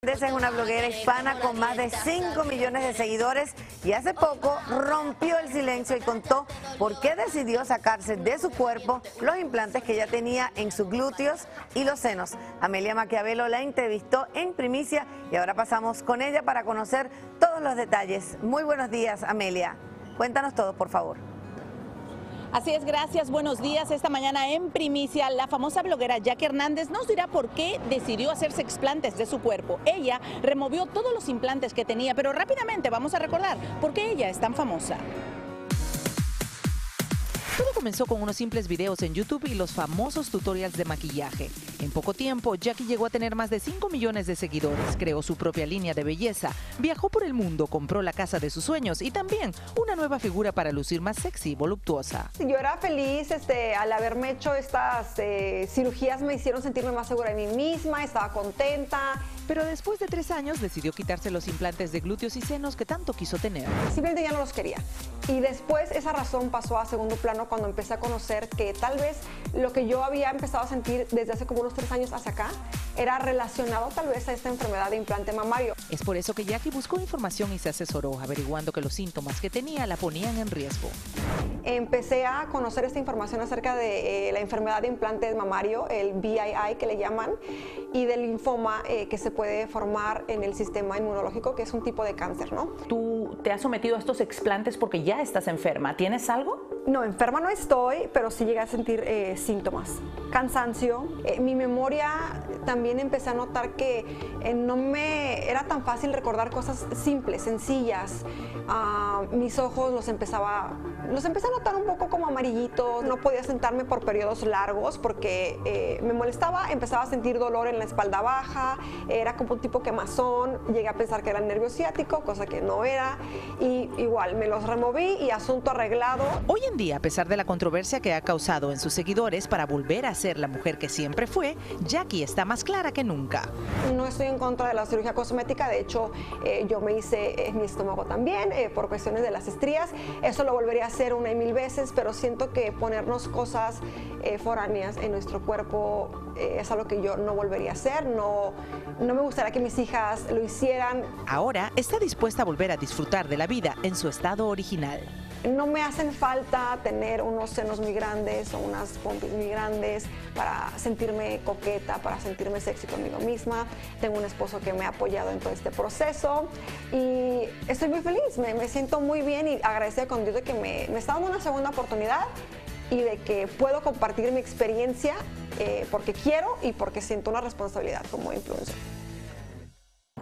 Es una bloguera hispana con más de 5 millones de seguidores y hace poco rompió el silencio y contó por qué decidió sacarse de su cuerpo los implantes que ya tenía en sus glúteos y los senos. Amelia Maquiavelo la entrevistó en primicia y ahora pasamos con ella para conocer todos los detalles. Muy buenos días, Amelia. Cuéntanos todo, por favor. Así es, gracias, buenos días. Esta mañana en primicia, la famosa bloguera Jackie Hernández nos dirá por qué decidió hacerse explantes de su cuerpo. Ella removió todos los implantes que tenía, pero rápidamente vamos a recordar por qué ella es tan famosa. Comenzó con unos simples videos en YouTube y los famosos tutorials de maquillaje. En poco tiempo, Jackie llegó a tener más de 5 millones de seguidores, creó su propia línea de belleza, viajó por el mundo, compró la casa de sus sueños y también una nueva figura para lucir más sexy y voluptuosa. Yo era feliz este, al haberme hecho estas eh, cirugías, me hicieron sentirme más segura de mí misma, estaba contenta. Pero después de tres años decidió quitarse los implantes de glúteos y senos que tanto quiso tener. Simplemente ya no los quería. Y después esa razón pasó a segundo plano cuando empecé a conocer que tal vez lo que yo había empezado a sentir desde hace como unos tres años hacia acá era relacionado tal vez a esta enfermedad de implante mamario. Es por eso que Jackie buscó información y se asesoró, averiguando que los síntomas que tenía la ponían en riesgo. Empecé a conocer esta información acerca de eh, la enfermedad de implante mamario, el BII que le llaman, y del linfoma eh, que se puede formar en el sistema inmunológico, que es un tipo de cáncer, ¿no? ¿Tú te has sometido a estos explantes porque ya estás enferma? ¿Tienes algo? No, enferma no estoy, pero sí llegué a sentir eh, síntomas. Cansancio. Eh, mi memoria también empecé a notar que eh, no me era tan fácil recordar cosas simples, sencillas. Ah, mis ojos los empezaba, los empecé a notar un poco como amarillitos. No podía sentarme por periodos largos porque me molestaba. Empezaba a sentir dolor en la espalda baja. Era como un tipo quemazón. Llegué a pensar que era el nervio ciático, cosa que no era. Y igual me los removí y asunto arreglado. Hoy en día, a pesar de la controversia que ha causado en sus seguidores para volver a ser la mujer que siempre fue, Jackie está más clara que nunca. No estoy en contra de la cirugía cosmética, de hecho eh, yo me hice en mi estómago también eh, por cuestiones de las estrías, eso lo volvería a hacer una y mil veces, pero siento que ponernos cosas eh, foráneas en nuestro cuerpo es algo que yo no volvería a hacer, no, no me gustaría que mis hijas lo hicieran. Ahora está dispuesta a volver a disfrutar de la vida en su estado original. No me hacen falta tener unos senos muy grandes o unas pompis muy grandes para sentirme coqueta, para sentirme sexy conmigo misma. Tengo un esposo que me ha apoyado en todo este proceso y estoy muy feliz, me, siento muy bien y agradecida con Dios de que me, me está dando una segunda oportunidad y de que puedo compartir mi experiencia eh, porque quiero y porque siento una responsabilidad como influencer.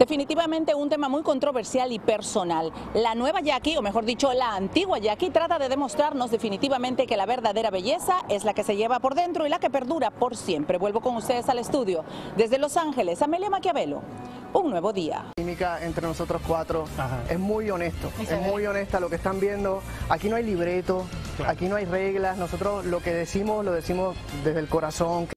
Definitivamente un tema muy controversial y personal. La nueva Jackie, o mejor dicho, la antigua Jackie, trata de demostrarnos definitivamente que la verdadera belleza es la que se lleva por dentro y la que perdura por siempre. Vuelvo con ustedes al estudio. Desde Los Ángeles, Amelia Maquiavelo, un nuevo día. Química entre nosotros cuatro es muy honesto, es muy honesta lo que están viendo. Aquí no hay libreto, aquí no hay reglas, nosotros lo que decimos lo decimos desde el corazón.